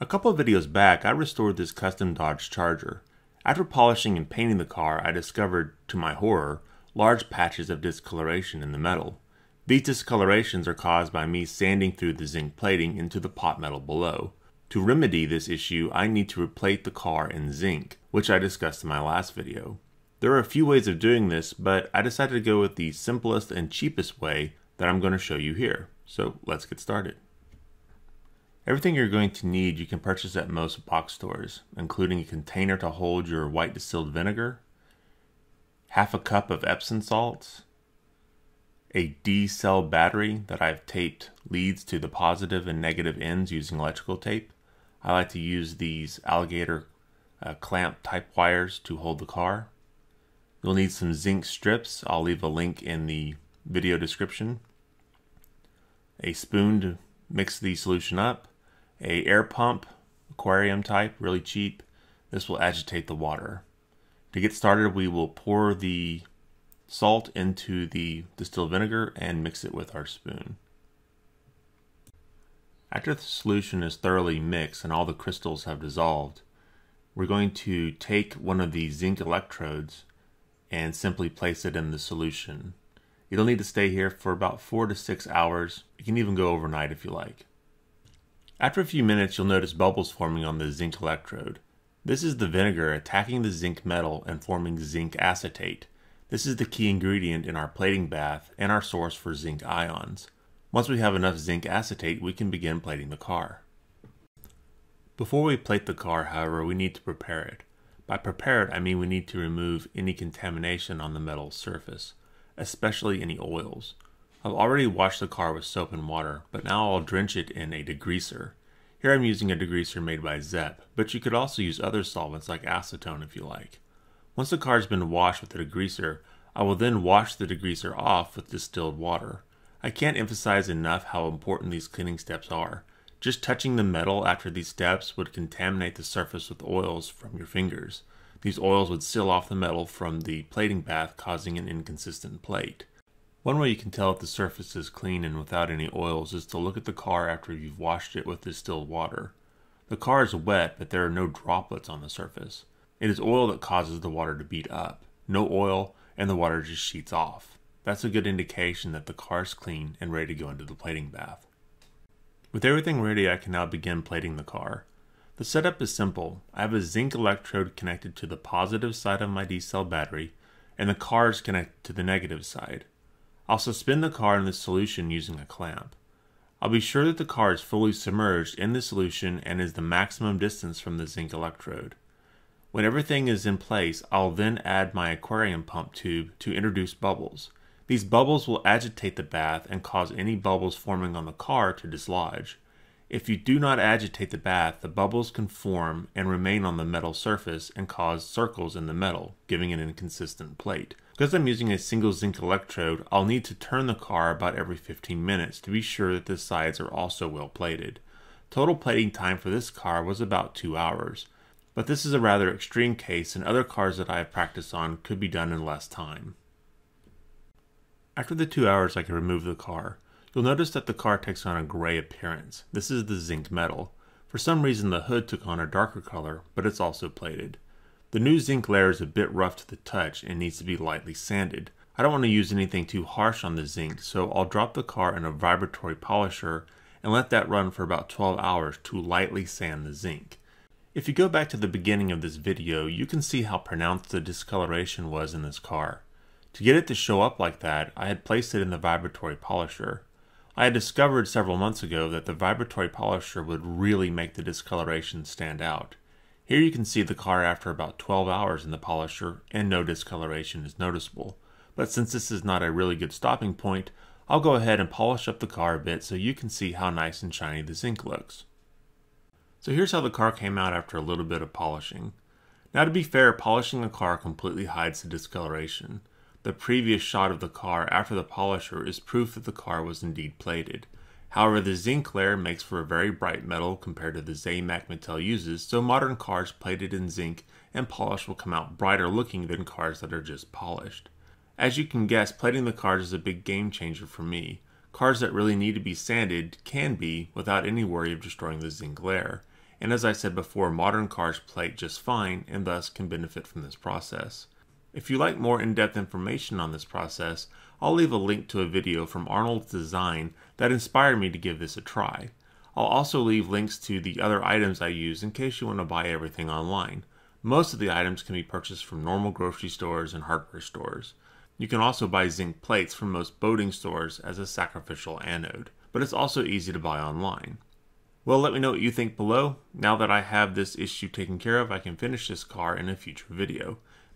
A couple of videos back, I restored this custom Dodge Charger. After polishing and painting the car, I discovered, to my horror, large patches of discoloration in the metal. These discolorations are caused by me sanding through the zinc plating into the pot metal below. To remedy this issue, I need to replate the car in zinc, which I discussed in my last video. There are a few ways of doing this, but I decided to go with the simplest and cheapest way that I'm going to show you here. So let's get started. Everything you're going to need you can purchase at most box stores, including a container to hold your white distilled vinegar, half a cup of Epsom salts, a D cell battery that I've taped leads to the positive and negative ends using electrical tape. I like to use these alligator uh, clamp type wires to hold the car. You'll need some zinc strips. I'll leave a link in the video description. A spoon to mix the solution up a air pump, aquarium type, really cheap. This will agitate the water. To get started, we will pour the salt into the distilled vinegar and mix it with our spoon. After the solution is thoroughly mixed and all the crystals have dissolved, we're going to take one of the zinc electrodes and simply place it in the solution. It'll need to stay here for about four to six hours. You can even go overnight if you like. After a few minutes, you'll notice bubbles forming on the zinc electrode. This is the vinegar attacking the zinc metal and forming zinc acetate. This is the key ingredient in our plating bath and our source for zinc ions. Once we have enough zinc acetate, we can begin plating the car. Before we plate the car, however, we need to prepare it. By prepare it, I mean we need to remove any contamination on the metal surface, especially any oils. I've already washed the car with soap and water, but now I'll drench it in a degreaser. Here I'm using a degreaser made by Zep, but you could also use other solvents like acetone if you like. Once the car has been washed with the degreaser, I will then wash the degreaser off with distilled water. I can't emphasize enough how important these cleaning steps are. Just touching the metal after these steps would contaminate the surface with oils from your fingers. These oils would seal off the metal from the plating bath, causing an inconsistent plate. One way you can tell if the surface is clean and without any oils is to look at the car after you've washed it with distilled water. The car is wet, but there are no droplets on the surface. It is oil that causes the water to beat up. No oil, and the water just sheets off. That's a good indication that the car is clean and ready to go into the plating bath. With everything ready, I can now begin plating the car. The setup is simple. I have a zinc electrode connected to the positive side of my D-cell battery, and the car is connected to the negative side. I'll suspend the car in the solution using a clamp. I'll be sure that the car is fully submerged in the solution and is the maximum distance from the zinc electrode. When everything is in place, I'll then add my aquarium pump tube to introduce bubbles. These bubbles will agitate the bath and cause any bubbles forming on the car to dislodge. If you do not agitate the bath, the bubbles can form and remain on the metal surface and cause circles in the metal, giving an inconsistent plate. Because I'm using a single zinc electrode, I'll need to turn the car about every 15 minutes to be sure that the sides are also well plated. Total plating time for this car was about 2 hours, but this is a rather extreme case and other cars that I have practiced on could be done in less time. After the 2 hours I can remove the car. You'll notice that the car takes on a gray appearance. This is the zinc metal. For some reason the hood took on a darker color, but it's also plated. The new zinc layer is a bit rough to the touch and needs to be lightly sanded. I don't want to use anything too harsh on the zinc, so I'll drop the car in a vibratory polisher and let that run for about 12 hours to lightly sand the zinc. If you go back to the beginning of this video, you can see how pronounced the discoloration was in this car. To get it to show up like that, I had placed it in the vibratory polisher. I had discovered several months ago that the vibratory polisher would really make the discoloration stand out. Here you can see the car after about 12 hours in the polisher and no discoloration is noticeable. But since this is not a really good stopping point, I'll go ahead and polish up the car a bit so you can see how nice and shiny the zinc looks. So here's how the car came out after a little bit of polishing. Now to be fair, polishing the car completely hides the discoloration. The previous shot of the car after the polisher is proof that the car was indeed plated. However, the zinc layer makes for a very bright metal compared to the Zamac Mattel uses, so modern cars plated in zinc and polished will come out brighter looking than cars that are just polished. As you can guess, plating the cars is a big game changer for me. Cars that really need to be sanded can be without any worry of destroying the zinc layer. and as I said before, modern cars plate just fine and thus can benefit from this process. If you like more in-depth information on this process, I'll leave a link to a video from Arnold's Design that inspired me to give this a try. I'll also leave links to the other items I use in case you want to buy everything online. Most of the items can be purchased from normal grocery stores and hardware stores. You can also buy zinc plates from most boating stores as a sacrificial anode, but it's also easy to buy online. Well, let me know what you think below. Now that I have this issue taken care of, I can finish this car in a future video.